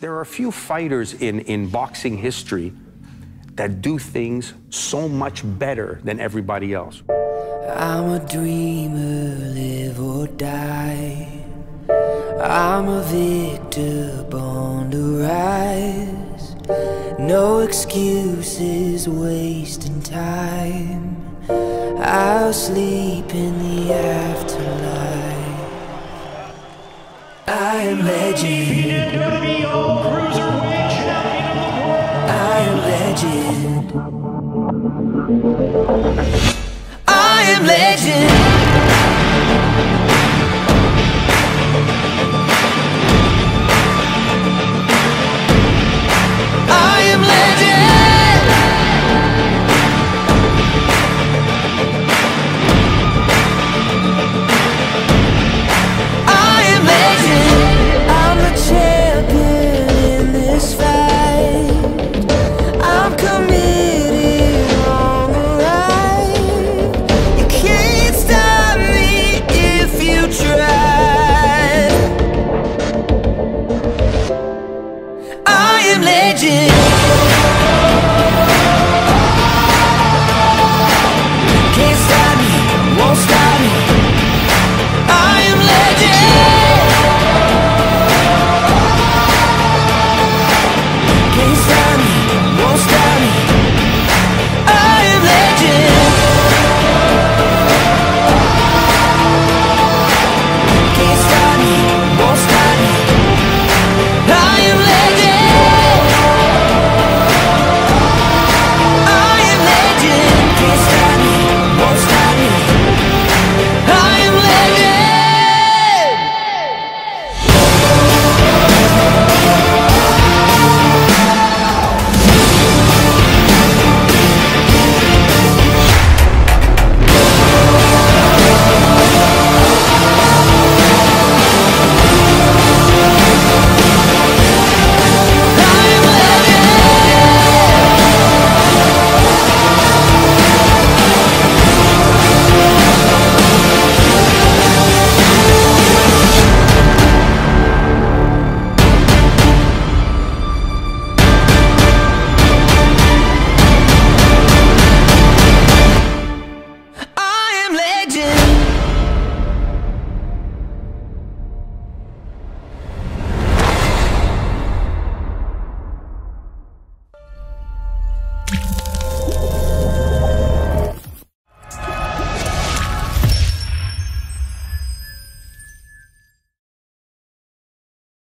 There are a few fighters in, in boxing history that do things so much better than everybody else. I'm a dreamer, live or die. I'm a victor, born to rise. No excuses, wasting time. I'll sleep in the afterlife. I am legend. I am legend. I am legend. I am legend.